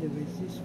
the basis.